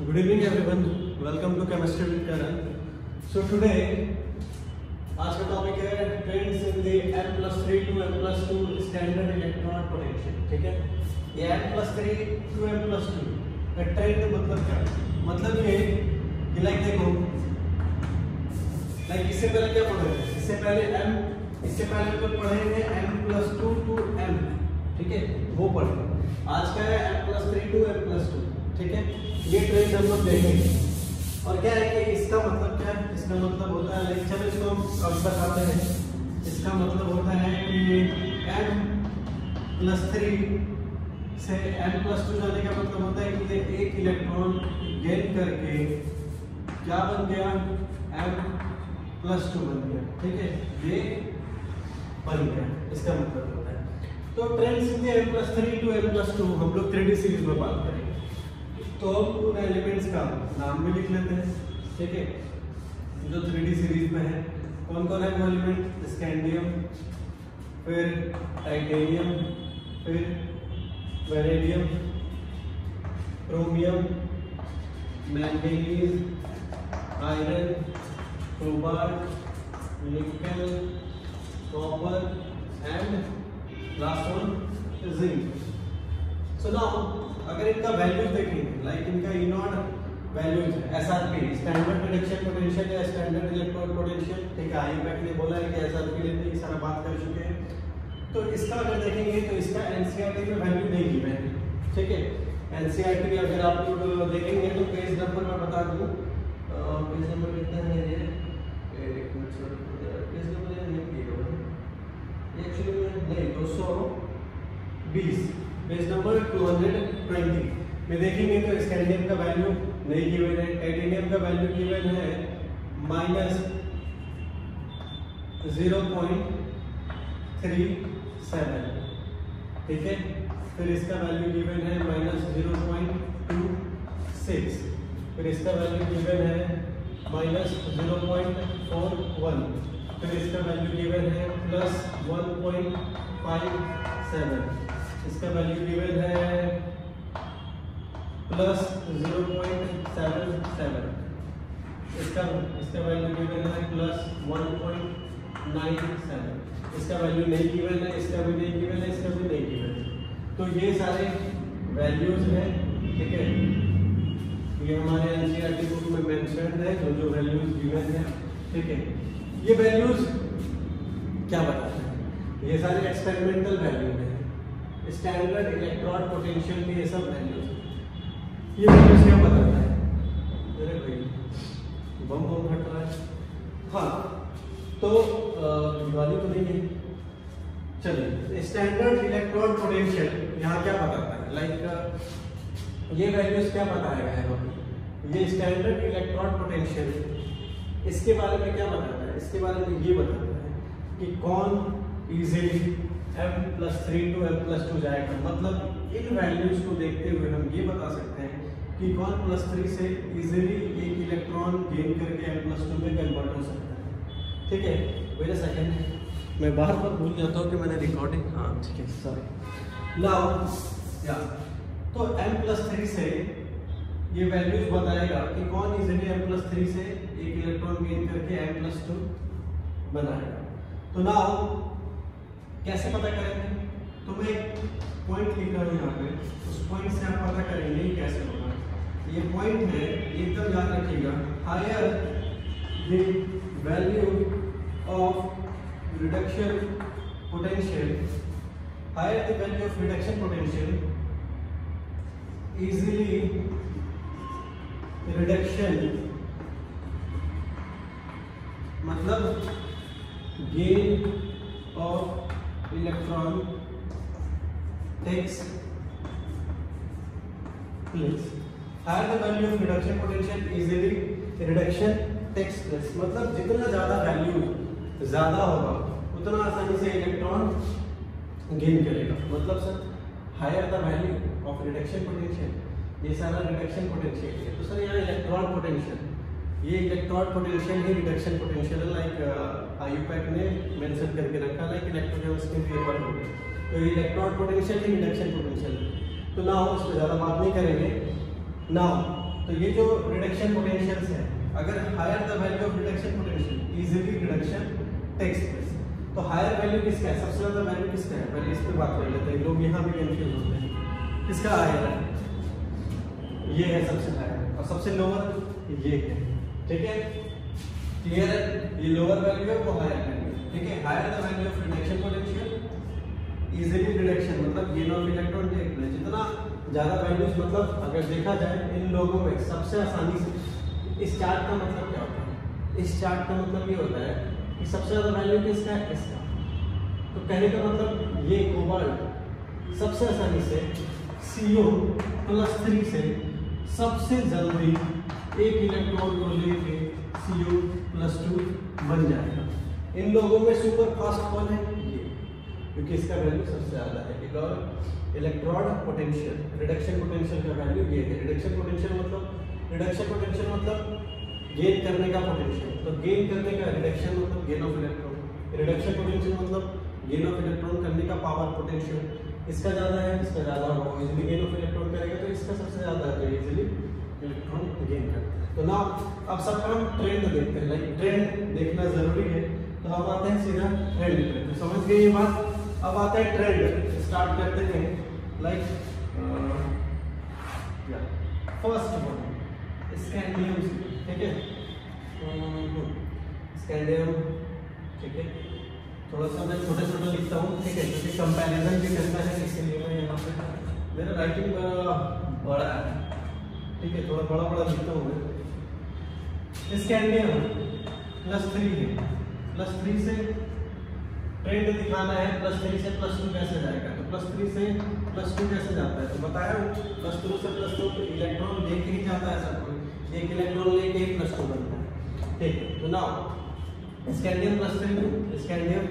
Good evening, everyone. Welcome to Chemistry with Karan. So, today, आज का topic है trends in the m plus 3 to m plus 2 standard electron potential ठीक है? ये m plus 3 to m plus 2 का trend मतलब क्या? मतलब ये कि लाइक देखो लाइक इससे पहले क्या पढ़े थे? इससे पहले m, इससे पहले तो पढ़े थे m plus 2 to m, ठीक है? वो पढ़े। आज का है m plus 3 to m plus 2 ठीक है? ये ट्रेंड हम लोग देखेंगे। और क्या है कि इसका मतलब क्या है? इसका मतलब होता है लाइक चलो इसको हम अब बताते हैं। इसका मतलब होता है कि m प्लस थ्री से m प्लस टू जाने का मतलब होता है कि ये एक इलेक्ट्रॉन गेन करके क्या बन गया? m प्लस टू बन गया। ठीक है? ये बन गया। इसका मतलब होता है। तो ट्रेंड सीधे m plus three to m plus two हम लोग थ्री सीरीज़ में बात करेंगे। तो हम उन एलिमेंट्स का नाम भी लिख लेते हैं, ठीक है? जो थ्री सीरीज़ में है, कौन कौन है वो एलिमेंट स्कैंडियम फिर टाइटेनियम फिर vanadium chromium manganese iron cobalt nickel copper and last one zinc so now अगर इनका वैल्यूज़ देखेंगे लाइक इनका ई नॉट वैल्यूज़ है एसआरपी स्टैंडर्ड रिडक्शन पोटेंशियल या स्टैंडर्ड इलेक्ट्रॉन पोटेंशियल ठीक है आईपैक ने बोला है कि एसआरपी लेते हैं सारा बात कर चुके हैं तो इसका अगर देखेंगे तो इसका एनसीईआरटी में वैल्यू नहीं मैंने ठीक है एनसीईआरटी अगर आप लोग देखेंगे तो पेज नंबर मैं बता दूँ पेज नंबर कितना है ये एक मिनट पेज नंबर एक्चुअली नहीं दो सौ बीस पेज नंबर 220 में देखेंगे तो स्कैंडियम का वैल्यू नहीं गिवन है टाइटेनियम का वैल्यू गिवन है minus zero point three seven ठीक है? फिर इसका वैल्यू गिवन है minus zero point two six फिर इसका वैल्यू गिवन है minus zero point four one फिर इसका वैल्यू गिवन है plus one point five seven इसका वैल्यू गिवन है plus zero point seven seven इसका इसका वैल्यू गिवन है plus one point nine seven इसका वैल्यू नहीं गिवन है, इसका भी नहीं गिवन है, इसका भी नहीं गिवन है. तो ये सारे वैल्यूज़ हैं, ठीक है? ये हमारे एनसीईआरटी बुक में मेंशन्ड है, जो जो वैल्यूज़ गिवन है, ठीक है? ये वैल्यूज़ क्या बताते हैं? ये सारे एक्सपेरिमेंटल वैल्यू हैं। स्टैंडर्ड इलेक्ट्रॉन पोटेंशियल की ये सब वैल्यूज़ ये वैल्यूज़ क्या बताता है। अरे भाई, बम बम फट रहा है। हाँ तो दिवाली तो नहीं है। चलिए स्टैंडर्ड इलेक्ट्रॉन पोटेंशियल यहाँ क्या बताता है? लाइक ये वैल्यूज़ क्या बताएगा है हमें? ये स्टैंडर्ड इलेक्ट्रॉन पोटेंशियल इसके बारे में क्या बताता है? इसके बारे में ये बताता है कि कौन easily m plus three to M plus two जाएगा। मतलब इन वैल्यूज़ को देखते हुए हम ये बता सकते हैं कि कौन प्लस थ्री से इजीली एक इलेक्ट्रॉन गेन करके एम प्लस टू में कन्वर्ट हो सकता है। ठीक है? वेट सेकेंड मैं बार बार भूल जाता हूँ कि मैंने रिकॉर्डिंग हाँ ठीक है सॉरी नाउ या तो m प्लस थ्री से ये वैल्यूज़ बताएगा कि कौन इजीली m प्लस थ्री से एक इलेक्ट्रॉन गेन करके m प्लस टू बनाएगा। तो नाउ कैसे पता करेंगे? तो मैं पॉइंट लिख रहा हूँ यहाँ पे उस पॉइंट से आप पता करेंगे कैसे होगा। ये पॉइंट है एकदम याद रखिएगा higher the value of reduction potential higher the value of reduction potential easily reduction मतलब gain of electron takes place. Higher the value of reduction potential, easily reduction takes place. मतलब जितना ज़्यादा वैल्यू ज़्यादा होगा उतना आसानी से इलेक्ट्रॉन गेन करेगा मतलब sir higher the value of reduction potential ये सारा रिडक्शन पोटेंशियल है तो सर यहाँ इलेक्ट्रॉन पोटेंशियल ये इलेक्ट्रॉन पोटेंशियल ही रिडक्शन पोटेंशियल है लाइक आईयूपैक ने मेंशन करके रखा लाइक इलेक्ट्रोकेमिस्ट्री पेपर में तो ये इलेक्ट्रॉन पोटेंशियल ही रिडक्शन पोटेंशियल तो ना हो इस पर ज़्यादा बात नहीं करेंगे। ना तो ये जो रिडक्शन पोटेंशियल्स है, अगर higher the value of reduction potential easily reduction takes place तो हायर वैल्यू किसका है? सबसे ज़्यादा वैल्यू किसका है? पहले इस पे बात कर लेते हैं। लोग यहाँ भी कंफ्यूज होते हैं। किसका हायर है? ये है सबसे हायर और सबसे लोअर ये है। ठीक है? क्लियर है? ये लोअर वैल्यू है, वो हायर वैल्यू ठीक है? Higher the value of reduction potential easily reduction मतलब गेन ऑफ़ इलेक्ट्रॉन प्लेस जितना ज़्यादा वैल्यूज़ मतलब अगर देखा जाए इन लोगों में सबसे आसानी से, इस चार्ट का मतलब क्या होता है? इस चार्ट का मतलब ये होता है कि सबसे ज़्यादा वैल्यू किसका है? इसका तो कहने का मतलब ये कोबाल्ट सबसे आसानी से सी ओ प्लस थ्री से सबसे जल्दी एक इलेक्ट्रॉन को लेके सी ओ प्लस टू बन जाएगा। इन लोगों में सुपर फास्ट कौन है? ये। क्योंकि इसका वैल्यू सबसे ज़्यादा है। और इलेक्ट्रॉन पोटेंशियल रिडक्शन पोटेंशियल का वैल्यू ये है। रिडक्शन पोटेंशियल मतलब रिडक्शन पोटेंशियल मतलब गेन करने का पोटेंशियल तो गेन करने का रिडक्शन मतलब gain of electron reduction potential मतलब गेन ऑफ़ इलेक्ट्रॉन करने का पावर पोटेंशियल इसका ज़्यादा है, इसका ज़्यादा होगा। इजीली गेन ऑफ़ इलेक्ट्रॉन करेगा तो इसका सबसे ज़्यादा है। तो इजीली इलेक्ट्रॉन गेन करता है। तो ना अब सबका हम ट्रेंड देखते हैं। लाइक ट्रेंड देखना ज़रूरी है। तो हम आते हैं सीधा ट्रेंड पे। तो समझ गए ये बात? अब आता है ट्रेंड स्टार्ट करते हैं। लाइक फ़र्स्ट वन स्कैंडियम ठीक है? स्कैंडियम ठीक है? थोड़ा सा मैं छोटा छोटा लिखता हूँ, ठीक है? क्योंकि कंपैरिजन भी करना है इसलिए मैं यहाँ पे मेरा राइटिंग बड़ा है। ठीक है, थोड़ा बड़ा बड़ा लिखता हूँ मैं। स्कैंडियम प्लस थ्री है। प्लस थ्री से ट्रेंड दिखाना है प्लस थ्री से प्लस टू कैसे जाएगा? तो प्लस थ्री से प्लस टू कैसे जाता है? तो बताया प्लस टू से प्लस टू इलेक्ट्रॉन लेके ही जाता है सब कोई। एक इलेक्ट्रॉन लेके ही प्लस टू बनता है। ठीक है तो now scandium plus three scandium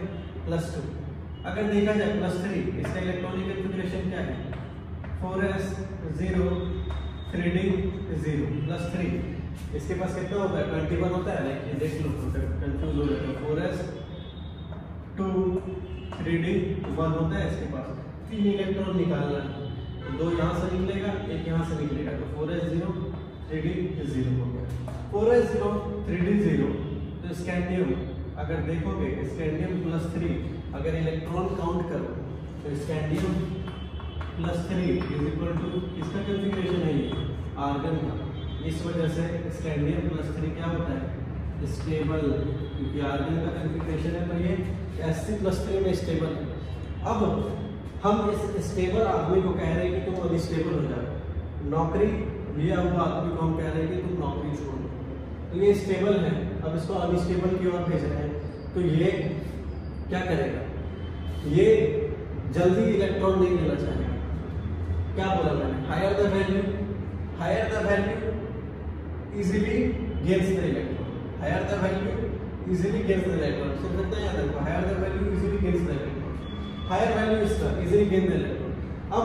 plus two अगर देखा जाए प्लस थ्री इसका इलेक्ट्रॉनिक कन्फिग्रेशन क्या है? Four S zero three D zero plus three इसके पास कितना होता है? ट्वेंटी वन होता है लाइक देख लो कंफ्यूज हो जाता है। Four S two three D one होता है इसके पास। तीन इलेक्ट्रॉन निकालना है। दो यहाँ से निकलेगा, एक यहाँ से निकलेगा। तो four S zero three D zero हो गया। Four S zero three D zero तो स्कैंडियम अगर देखोगे स्कैंडियम प्लस थ्री अगर इलेक्ट्रॉन काउंट करो तो scandium plus three is equal to किसका कंफिग्रेशन है ये? आर्गन का इस वजह से स्कैंडियम प्लस थ्री क्या होता है? स्टेबल क्योंकि आर्गन का कंफिग्रेशन है तो ये एस सी प्लस थ्री में स्टेबल है। अब हम इस स्टेबल आदमी को कह रहे हैं कि तुम अनस्टेबल हो जाओ। नौकरी लिया हुआ आदमी को हम कह रहे हैं कि तुम नौकरी छोड़ो। तो ये स्टेबल है। अब इसको अनस्टेबल की ओर भेज रहे हैं। तो ये क्या करेगा? ये जल्दी इलेक्ट्रॉन नहीं लेना चाहेगा। क्या बोला मैंने? Higher the value higher the value easily gains the electron higher the value easily gets the electron so कितना याद रखो? Higher the value easily gets the electron higher value इसका easily gain the electron अब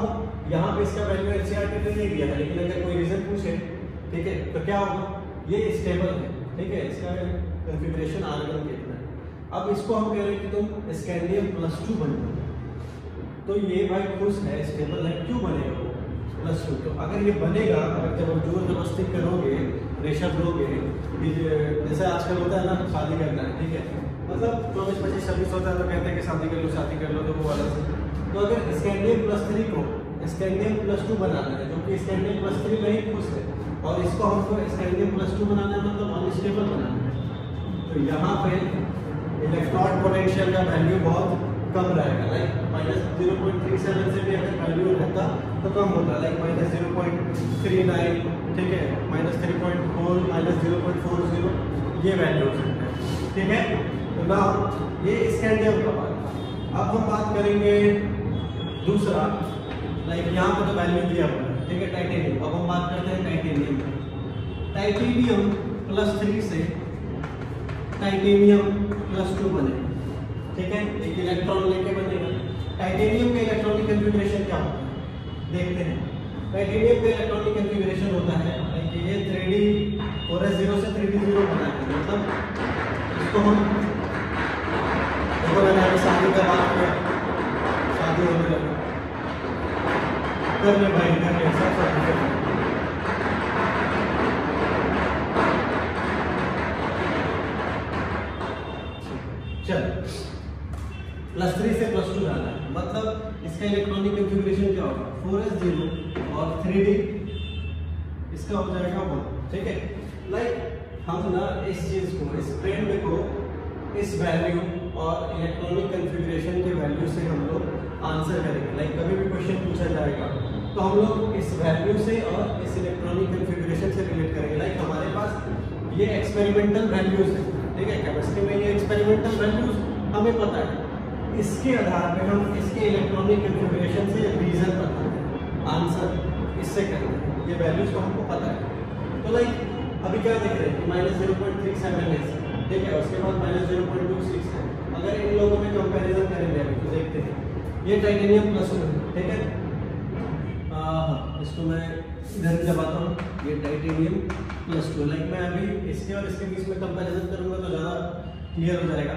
यहाँ पे इसका value NCERT ने नहीं दिया है लेकिन अगर कोई रीजन पूछे, ठीक है तो क्या होगा? ये स्टेबल है, ठीक है? इसका कॉन्फ़िगरेशन आर्गन है। अब इसको हम कह रहे हैं कि तुम स्कैंडियम प्लस टू बन जाओ। तो ये भाई खुश है स्टेबल है क्यों बनेगा वो प्लस टू तो अगर ये बनेगा, अगर जब हम ज़ोर ज़बरदस्ती करोगे प्रेशर लोगे जैसे आजकल होता है ना, शादी करना है ठीक है? मतलब चौबीस, पच्चीस, छब्बीस होता है तो कहते हैं कि शादी कर लो, शादी कर लो तो वो वाला तो अगर स्कैंडियम प्लस थ्री को स्कैंडियम प्लस टू बनाना है, जो कि स्कैंडियम प्लस थ्री में ही खुश है, और इसको हमको स्कैंडियम प्लस टू बनाना है मतलब अनस्टेबल बनाना है। तो यहाँ पे इलेक्ट्रॉन पोटेंशियल का वैल्यू बहुत कम रहेगा। Like minus zero point three seven से भी अगर वैल्यू रहता तो कम होता। Like minus zero point three nine ठीक है? Minus three point four minus zero point four zero ये वैल्यू हो ठीक है? तो ना ये स्कैंडियम का बात। अब हम बात करेंगे दूसरा। लाइक यहाँ पर तो वैल्यू दिया हुआ है, ठीक है? टाइटेनियम अब हम बात करते हैं टाइटेनियम टाइटेनियम प्लस थ्री से टाइटेनियम ठीक है? एक इलेक्ट्रॉन लेके बनेगा। टाइटेनियम का इलेक्ट्रॉनिक कन्फिग्रेशन क्या होता है? देखते हैं। टाइटेनियम का इलेक्ट्रॉनिक कॉन्फ़िगरेशन होता है। ये 3D और ज़ीरो से 3D ज़ीरो बनाते हैं मतलब इसको हम देखो मैंने अभी शादी का बात किया शादी होने लगी। कर ले भाई कर ले सब सब इसका इलेक्ट्रॉनिक कंफिग्रेशन क्या होगा? फोर एस ज़ीरो और थ्री डी इसका हो जाएगा वन ठीक है? लाइक हम ना इस चीज़ को, इस ट्रेंड को, इस वैल्यू और इलेक्ट्रॉनिक कंफिग्रेशन के वैल्यू से हम लोग आंसर करेंगे। लाइक कभी भी क्वेश्चन पूछा जाएगा तो हम लोग इस वैल्यू से और इस इलेक्ट्रॉनिक कंफिग्रेशन से रिलेट करेंगे। लाइक हमारे पास ये एक्सपेरिमेंटल वैल्यूज़ है। ठीक है? केमिस्ट्री में ये एक्सपेरिमेंटल वैल्यूज़ हमें पता है। इसके आधार पे हम इसके इलेक्ट्रॉनिक कंफिग्रेशन से रीजन बताते हैं आंसर इससे करते हैं ये वैल्यूज़ तो हमको पता है। तो लाइक अभी क्या देख रहे हैं minus zero point three seven है। ठीक है, उसके बाद minus zero point two six है। अगर इन लोगों में कंपैरिजन करेंगे अभी तो देखते हैं। ये टाइटेनियम प्लस है ठीक है? हाँ इसको मैं इधर जब आता हूँ। ये टाइटेनियम प्लस टू लाइक मैं अभी इसके और इसके बीच में कंपैरिजन करूँगा तो ज़्यादा क्लियर हो जाएगा।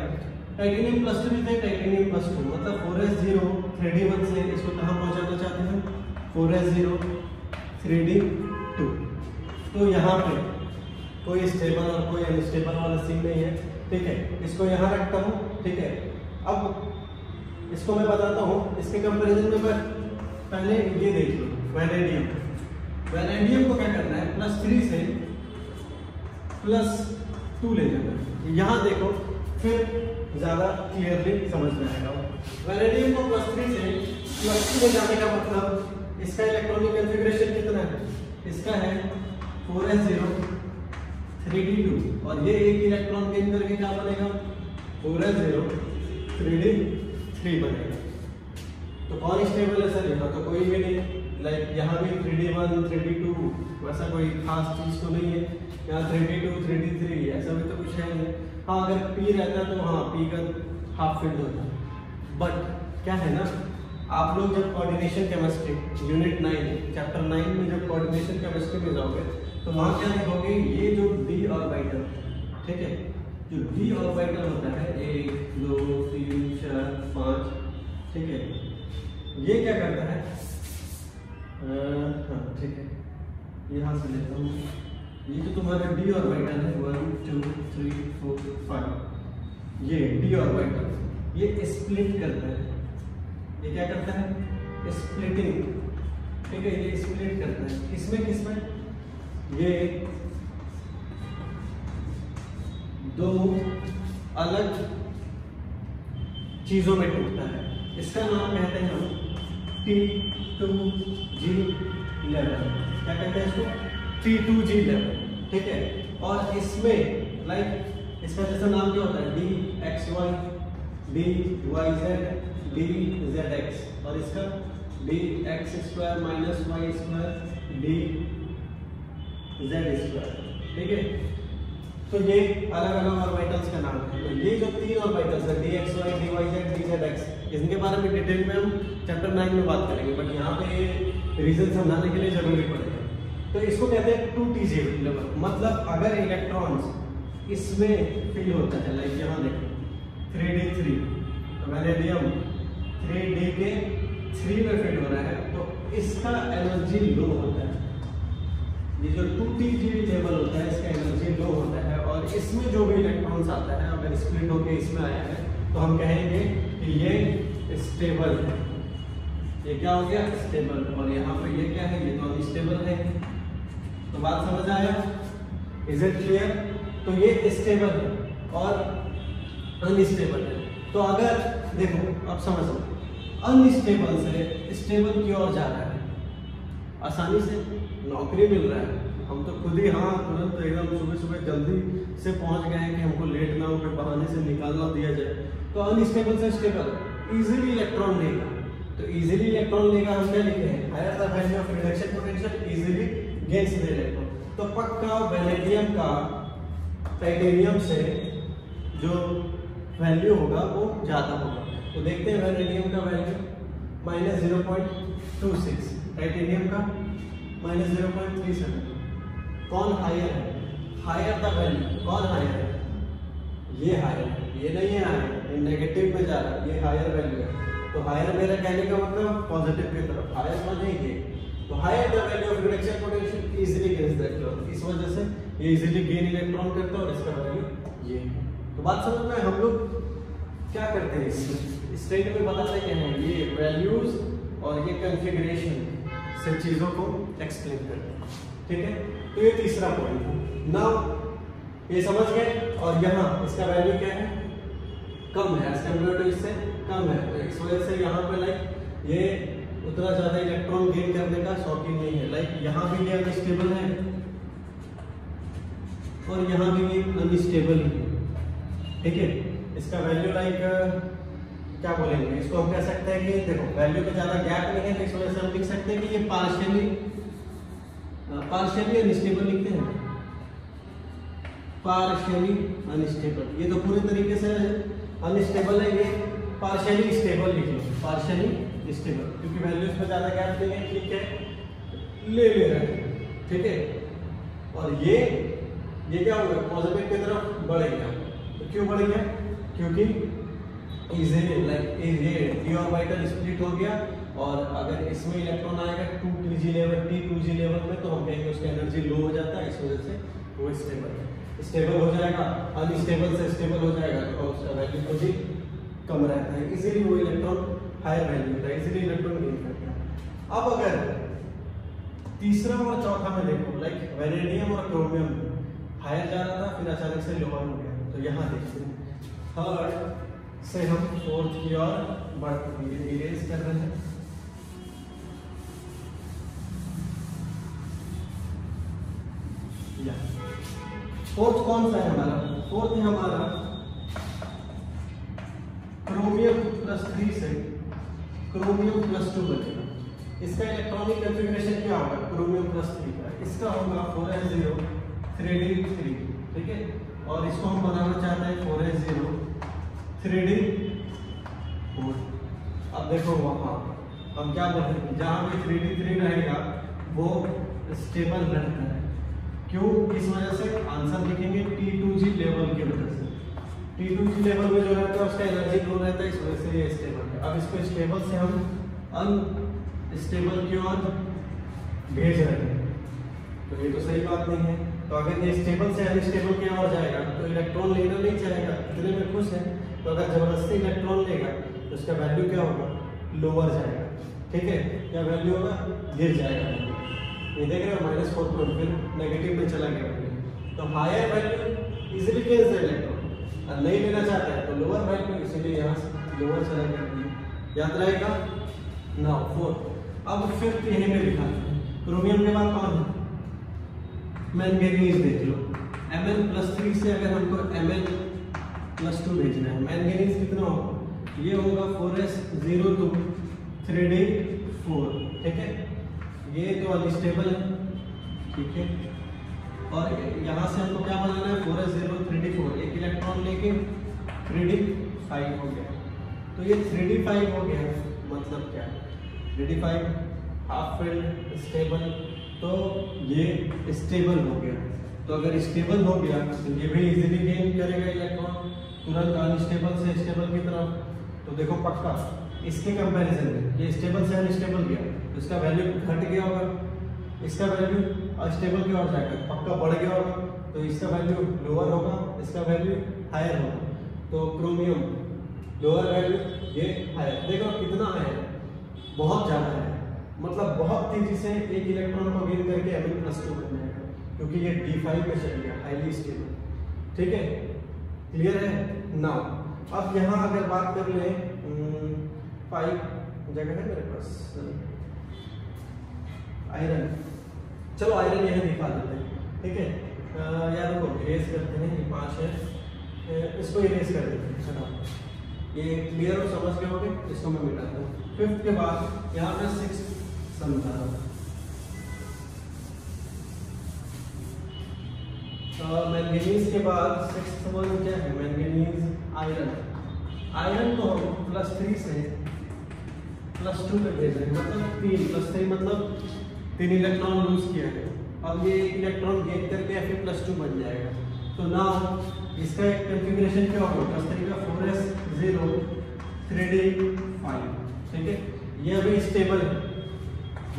टाइटेनियम प्लस टू भी टाइटेनियम प्लस टू मतलब four S zero three D one से इसको कहाँ पहुँचाना चाहते हैं? Four S zero three D two तो यहाँ पे कोई स्टेबल और कोई अनस्टेबल वाला सीन नहीं है, ठीक है? इसको यहाँ रखता हूँ, ठीक है? अब इसको मैं बताता हूँ, इसके कंपेरिजन में मैं पहले ये देख लो वैनेडियम वैनेडियम को क्या करना है? प्लस थ्री से प्लस टू ले जाना यहाँ देखो, फिर ज़्यादा क्लियरली समझ में आएगा। वैनेडियम को प्लस थ्री से प्लस टू ले जाने का मतलब इसका इलेक्ट्रॉनिक कॉन्फ़िगरेशन कितना है? इसका है four S zero three D two और ये एक इलेक्ट्रॉन गेन करके क्या बनेगा? Four S zero three D three बनेगा। तो कौन स्टेबल है सर यहाँ तो कोई भी नहीं। लाइक यहाँ भी three D one three D two वैसा कोई खास चीज़ तो नहीं है। यहाँ three D two three D three ऐसा भी तो कुछ है नहीं। हाँ अगर पी रहता तो हाँ पी का हाफ़ फ़ील्ड होता बट क्या है ना, आप लोग जब coordination chemistry unit nine chapter nine में जब कोऑर्डिनेशन केमिस्ट्री में जाओगे तो वहाँ क्या देखोगे, ये जो डी ऑर्बिटल ठीक है, जो डी ऑर्बिटल होता है, एक, दो, तीन, चार, पाँच, ठीक है, ये क्या करता है? हाँ ठीक है, यहाँ से लेता हूँ। ये जो तुम्हारा डी ऑर्बिटल है one two three four five ये डी ऑर्बिटल ये स्प्लिट करता है. ये क्या करता है? स्प्लिटिंग ठीक है, ये स्प्लिट करता है. इसमें किसमें? ये दो अलग चीज़ों में टूटता है. इसका नाम कहते हैं हम टी टू जी लेवल क्या कहते हैं इसको? टी टू जी लेवल ठीक है? और इसमें लाइक इसका जैसा नाम क्या होता है? D X Y D Y Z D Z X और इसका D X square minus Y square D Z square ठीक है? तो ये अलग अलग ऑर्बिटल्स का नाम है। तो ये जो तीन ऑर्बिटल्स है D X Y D Y Z D Z X इनके बारे में डिटेल में हम चैप्टर नाइन में बात करेंगे। बट यहाँ पे रीजन समझाने के लिए ज़रूरी पड़ेगा। तो इसको कहते हैं टू टी जे लेवल मतलब अगर इलेक्ट्रॉन्स इसमें फिल होता है लाइक यहाँ देखो थ्री डी थ्री तो वैलेडियम थ्री डी के थ्री में फिट हो रहा है तो इसका एनर्जी लो होता है। ये जो टू टी जी लेवल होता है, इसका एनर्जी लो होता है, और इसमें जो भी इलेक्ट्रॉन्स आता है, अगर स्प्लिट होकर इसमें आया है तो हम कहेंगे कि ये स्टेबल है। ये क्या हो गया? स्टेबल और यहाँ पर ये क्या है? ये तो अनस्टेबल है। तो बात समझ आया? इज़ इट क्लियर तो ये स्टेबल है और अनस्टेबल है। तो अगर, देखो, अब समझ लो अनस्टेबल से स्टेबल की ओर जा रहा है। आसानी से नौकरी मिल रहा है। हम तो खुद ही हाँ तुरंत एकदम सुबह सुबह जल्दी से पहुँच गए कि हमको लेट ना हो, फिर बहाने से निकालना दिया जाए। तो अनस्टेबल से स्टेबल इजिली इलेक्ट्रॉन लेगा। तो इजिली इलेक्ट्रॉन लेगा हम क्या लिखते हैं। Higher the value of reduction potential easily gains the electron तो पक्का वैनेडियम का टाइटेनियम से जो वैल्यू होगा, वो ज़्यादा होगा। तो देखते हैं वैनेडियम का value minus zero point two six. Titanium का minus zero point three seven. कौन हायर है? हायर द वैल्यू कौन हायर है? ये हायर है। ये नहीं है हायर ये नेगेटिव में जा रहा है। ये हायर वैल्यू है। तो हायर मेरा कहने का मतलब पॉजिटिव की तरफ़। हायर का नहीं ये तो higher the value of reduction potential easily gains the electron इस वजह से ये इजीली गेन इलेक्ट्रॉन करता है और इसका वैल्यू ये तो बात समझ में हम लोग? क्या करते हैं इसमें स्टेट में बताते क्या है। ये वैल्यूज़ और ये कॉन्फ़िगरेशन से चीज़ों को एक्सप्लेन करते हैं। ठीक है? तो ये तीसरा पॉइंट नाउ ये समझ गए? और यहाँ, इसका वैल्यू क्या है? कम है। एज कंपेयर टू इससे कम है। तो इस वजह से यहाँ पे लाइक ये उतना ज़्यादा इलेक्ट्रॉन गेन करने का शौकीन नहीं है। लाइक यहाँ भी ये अनस्टेबल है और यहाँ भी ये अनस्टेबल ही। ठीक है? इसका वैल्यू लाइक क्या बोलेंगे? इसको हम कह सकते हैं कि, देखो वैल्यू का ज़्यादा गैप नहीं है तो इस वजह से हम लिख सकते हैं कि ये पार्शियली पार्शियली अनस्टेबल लिखते हैं। पार्शियली अनस्टेबल ये तो पूरे तरीके से अनस्टेबल है, ये पार्शियली स्टेबल लिख लो। पार्शियली स्टेबल क्योंकि वैल्यूज़ में ज़्यादा गैप है ठीक है? ले ले रहे हैं ठीक है? और ये ये क्या होगा? पॉजिटिव की तरफ़ बढ़ गया तो क्यों बढ़ गया क्योंकि इजीली लाइक ये डी ऑर्बिटल स्प्लिट हो गया। और अगर इसमें इलेक्ट्रॉन आएगा to T G level T two G level में तो हम कहेंगे उसका एनर्जी लो हो जाता है इस वजह से वो स्टेबल स्टेबल हो जाएगा। अनस्टेबल से स्टेबल हो जाएगा तो उसका वैल्यू तो भी कम रहता है। इजीली वो इलेक्ट्रॉन हायर वैल्यू होता है इजीली इलेक्ट्रॉन गेन करता है अब अगर तीसरा और चौथा में देखो लाइक वेनेडियम और क्रोमियम हायर जा रहा था, फिर अचानक से लोअर हो गया। तो यहाँ देखते हैं थर्ड से हम फोर्थ की ओर बढ़ते हैं। इरेज कर रहे हैं। फोर्थ कौन सा है हमारा? फोर्थ है हमारा क्रोमियम प्लस थ्री से क्रोमियम प्लस टू बचेगा। इसका इलेक्ट्रॉनिक कंफिग्रेशन क्या होगा? क्रोमियम प्लस थ्री का। इसका होगा four S zero three D three ठीक है? और इसको हम बनाना चाहते हैं four S zero three D अब देखो वहाँ, हम क्या बोल हैं जहाँ भी थ्री डी थ्री रहेगा, वो स्टेबल रहता है। क्यों? इस वजह से आंसर लिखेंगे टी टू जी लेवल की वजह से। टी टू जी लेवल में जो रहता है उसका एनर्जी लो रहता है, इस वजह से ये स्टेबल है। अब इसको स्टेबल से हम अनस्टेबल की ओर भेज रहे हैं। तो ये तो सही बात नहीं है। तो अगर ये स्टेबल से अनस्टेबल की ओर जाएगा तो इलेक्ट्रॉन लेना नहीं चाहेगा, इतने में खुश है। तो अगर ज़बरदस्ती इलेक्ट्रॉन लेगा तो उसका वैल्यू क्या होगा? लोअर जाएगा। ठीक है? क्या वैल्यू होगा? गिर जाएगा। ये देख रहे हो माइनस फोर पॉइंट फिर नेगेटिव में चला गया। तो higher value easily gains the नहीं लेना चाहता है तो लोअर वैल्यू इसीलिए यहाँ से लोअर चला गया याद रहेगा? ना फोर अब फिफ्थ यहीं पे लिखा क्रोमियम के बाद कौन है? मैंगनीज देख लो। एम एन प्लस थ्री से अगर हमको एम एन प्लस टू भेजना है मैंगनीज कितना होगा? ये होगा four S zero two three D four ठीक है? ये तो अनस्टेबल है, ठीक है? और यहाँ से हमको क्या बनाना है? Four S zero three D four एक इलेक्ट्रॉन लेके थ्री डी फाइव हो गया। तो ये थ्री डी फाइव हो गया। मतलब क्या? Three D five half filled stable तो ये स्टेबल हो गया। तो अगर स्टेबल हो गया तो ये भी इजीली गेन करेगा इलेक्ट्रॉन तुरंत अनस्टेबल से स्टेबल की तरफ़। तो देखो पक्का, इसके कंपैरिजन में ये स्टेबल से अनस्टेबल गया। तो इसका वैल्यू घट गया होगा। इसका वैल्यू अनस्टेबल की ओर जाएगा। पक्का बढ़ गया होगा तो इसका वैल्यू लोअर होगा, इसका वैल्यू हायर होगा। तो क्रोमियम लोअर वैल्यू ये हायर देखो कितना है। बहुत ज़्यादा है। मतलब बहुत तेज़ी से एक इलेक्ट्रॉन को गेन करके एम प्लस टू बन जाएगा क्योंकि ये डी फाइव में चल गया हाईली स्टेबल ठीक है? क्लियर है? नाउ अब यहाँ अगर बात कर ले फाइव जगह है मेरे पास? आयरन चलो आयरन यही दिखा देते हैं। ठीक है? यार को इरेज करते हैं, ये पाँच है। इसको इरेज कर देते हैं चलो ये क्लियर और समझ गए होंगे? इसको मैं मिटाता हूँ फिफ्थ के बाद यहाँ पे सिक्स समझा रहा हूँ। मैंगनीज के बाद सिक्स वन क्या है? मैंगनीज आयरन आयरन को हम प्लस थ्री से प्लस टू पे भेज रहे हैं। मतलब तीन प्लस थ्री मतलब तीन इलेक्ट्रॉन लूज किया है। अब ये इलेक्ट्रॉन गेन करके फिर प्लस टू बन जाएगा। तो ना इसका एक कन्फिग्रेशन क्या होगा? प्लस थ्री का four S zero three D five ठीक है? ये अभी स्टेबल है।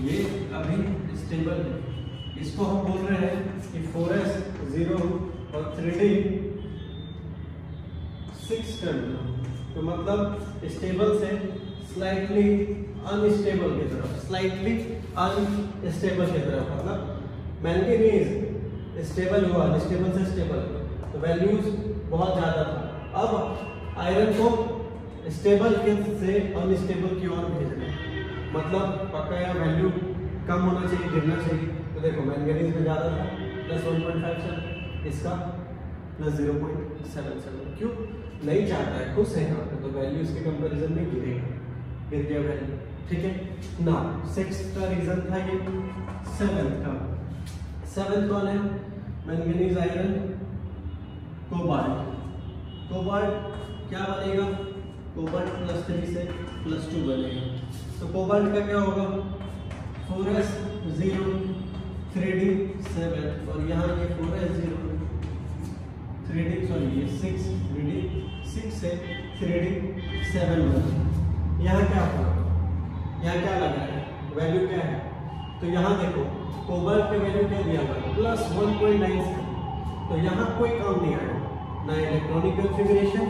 ये अभी स्टेबल है। इसको हम बोल रहे हैं कि फोर एस ज़ीरो और थ्री डी सिक्स कर दो तो मतलब स्टेबल से स्लाइटली अनस्टेबल की तरफ़ स्लाइटली अनस्टेबल की तरफ़ मतलब मैंगनीज स्टेबल हुआ अनस्टेबल से स्टेबल तो वैल्यूज़ बहुत ज़्यादा था। अब आयरन को स्टेबल से अनस्टेबल की ओर भेज रहे मतलब पक्का या वैल्यू कम होना चाहिए, गिरना चाहिए। तो देखो मैंगनीज में ज़्यादा था plus one point five seven इसका plus zero point seven seven क्यों? नहीं चाहता है, खुश है यहाँ तो वैल्यू इसके कंपेरिजन में गिरेगा। गिर गया वैल्यू ठीक है? ना सिक्स का रीजन था ये सेवन का। सेवेंथ कौन है मैंगनीज आयरन कोबाल्ट कोबाल्ट क्या बनेगा? कोबाल्ट प्लस थ्री से प्लस टू बनेगा। तो कोबाल्ट का क्या होगा? Four S zero three D seven और यहाँ ये four S zero three D sorry ये सिक्स थ्री डी सिक्स से थ्री डी सेवन बना यहाँ क्या होगा? यहाँ क्या लगा है? वैल्यू क्या है? तो यहाँ देखो कोबल के वैल्यू क्या दिया हुआ plus one point nine seven तो यहाँ कोई काम नहीं आया। ना इलेक्ट्रॉनिक कॉन्फ़िगरेशन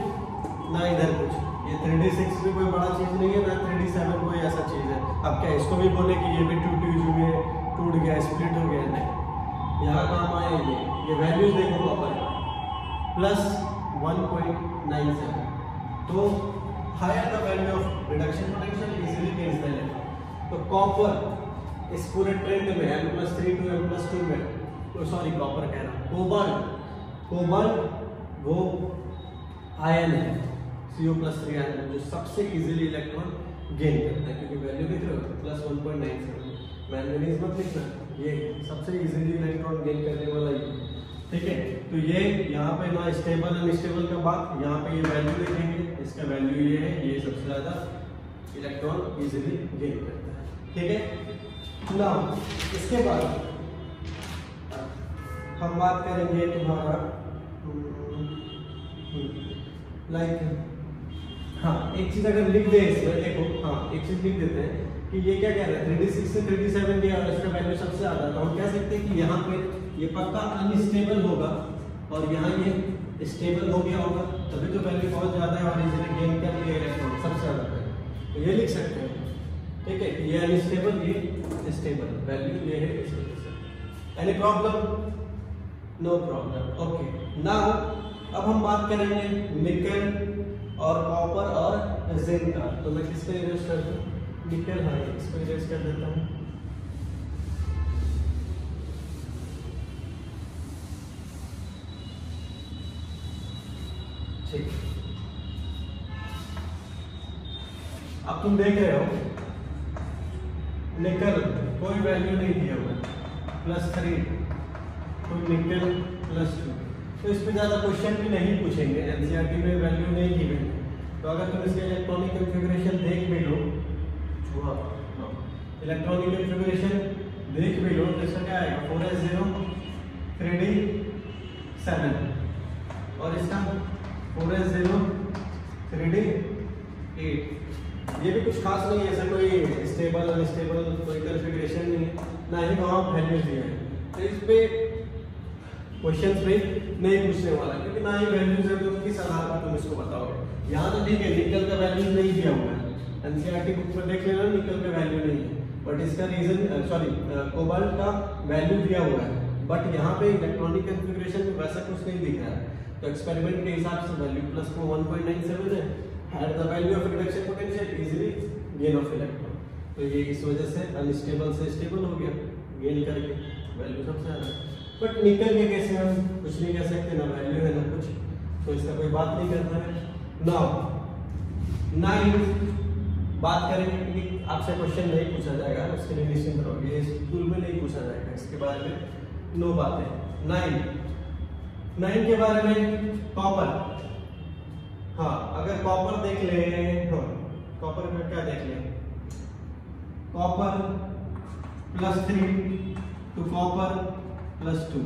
ना इधर कुछ। ये थ्री डी सिक्स भी कोई बड़ा चीज़ नहीं है, ना थ्री डी सेवन कोई ऐसा चीज़ है। अब क्या इसको भी बोले कि ये भी टूट हुए टूट गया स्प्लिट हो गया नहीं। यहाँ काम आया ये ये वैल्यूज़ देखो proper plus one point nine seven तो higher the value of reduction potential, easily electron तो कॉपर इस पूरे ट्रेंड में m plus three two M plus two में तो सॉरी कॉपर कह रहा कोबाल्ट कोबाल्ट वो आयन है CO plus थ्री आयन जो सबसे इजीली इलेक्ट्रॉन गेन करता है, क्योंकि वैल्यू देख रहे हो plus one point nine seven manganese मत लिखना ये सबसे इजीली इलेक्ट्रॉन गेन करने वाला ये। ठीक है तो ये यहाँ पे ना स्टेबल अनस्टेबल का बात, यहाँ पे ये वैल्यू देखेंगे, इसका वैल्यू ये है, ये सबसे ज़्यादा इलेक्ट्रॉन इजीली गेन करता है। ठीक है? ना इसके बाद हम बात करेंगे तुम्हारा लाइक हम्म, हम्म, हाँ एक चीज़ अगर लिख दे इसमें देखो हाँ एक चीज़ लिख देते हैं कि ये क्या कह रहा है? थ्री डी सिक्स से थ्री डी सेवन दिया इसका वैल्यू सबसे ज़्यादा तो हम कह सकते हैं कि यहाँ पे ये पक्का अनस्टेबल होगा और यहाँ ये स्टेबल हो गया होगा तभी तो वैल्यू बहुत ज़्यादा है और इजीली गेन कर लिया सबसे ज़्यादा तो ये लिख सकते हैं। ठीक है, ये अनस्टेबल ये स्टेबल वैल्यू ये है any problem no problem okay now अब हम बात करेंगे निकल और कॉपर और जिंक का। तो मैं किस पे यूज़ करता हूँ निकल हाँ इस पे यूज़ कर देता हूँ। ठीक। अब तुम देख रहे हो निकल, कोई वैल्यू नहीं दिया हुआ। प्लस थ्री कोई निकल प्लस टू तो इसमें ज़्यादा क्वेश्चन भी नहीं पूछेंगे। एनसीईआरटी में वैल्यू नहीं दी गई तो अगर तुम इसके इलेक्ट्रॉनिक कॉन्फ़िगरेशन देख भी लो, छुआ इलेक्ट्रॉनिक कॉन्फ़िगरेशन देख भी लो तो इसका क्या आएगा? Four S zero three D seven और इसका four S zero three D eight ये भी कुछ खास नहीं है, ऐसा कोई स्टेबल अनस्टेबल कोई कन्फिग्रेशन नहीं है। ना ही वहाँ वैल्यूज़ दिए हैं। तो इस पे क्वेश्चन पे नहीं पूछने वाला क्योंकि ना ही वैल्यूज़ है तो किस आधार पर तुम इसको बताओगे? यहाँ तो ठीक है निकल का वैल्यूज़ नहीं दिया हुआ है। एनसीईआरटी बुक में देख लेना निकल का वैल्यू नहीं है। बट इसका रीजन सॉरी कोबाल्ट का वैल्यू दिया हुआ है। बट यहाँ पे इलेक्ट्रॉनिक कन्फिग्रेशन में वैसा कुछ नहीं दिख रहा है। तो एक्सपेरिमेंट के हिसाब से वैल्यू प्लस को 1.97 है। Had the value of reduction potential easily, gain of electron. तो ये इस वजह से अनस्टेबल से स्टेबल हो गया गेन करके वैल्यू सबसे ज़्यादा। बट निकल के कैसे हम? कुछ नहीं कह सकते, ना वैल्यू है, ना कुछ। तो इसका कोई बात नहीं करना है। नाउ नाइन बात करेंगे कि आपसे क्वेश्चन नहीं पूछा जाएगा, उसके लिए निश्चिंत रहोगे। स्कूल में नहीं पूछा जाएगा, इसके बारे में नो बातें। नाइन नाइन के बारे में कॉपर हाँ अगर कॉपर देख ले हाँ कॉपर में क्या देख ले? Copper plus three two copper plus two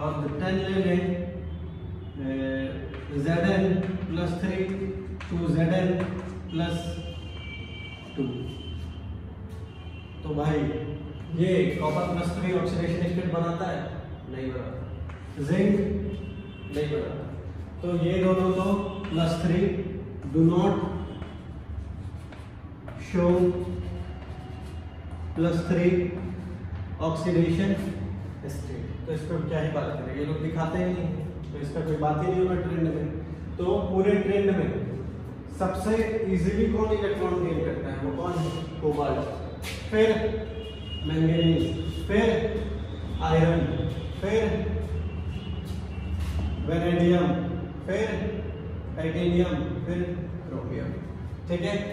और टेन ले लें Z N plus three two Z N plus two तो भाई, ये copper plus three oxidation state बनाता है? नहीं बनाता। जिंक नहीं बनाता। तो ये दोनों तो plus three do not show plus three oxidation state तो इस पर क्या ही बात करें ये लोग दिखाते ही नहीं तो इसका कोई बात ही नहीं होगा ट्रेंड में। तो पूरे ट्रेंड में सबसे इजीली कौन इलेक्ट्रॉन गेन करता है? वो कौन है? कोबाल्ट फिर मैंगनीज फिर आयरन फिर वेनेडियम फिर टाइटेनियम फिर क्रोमियम ठीक है?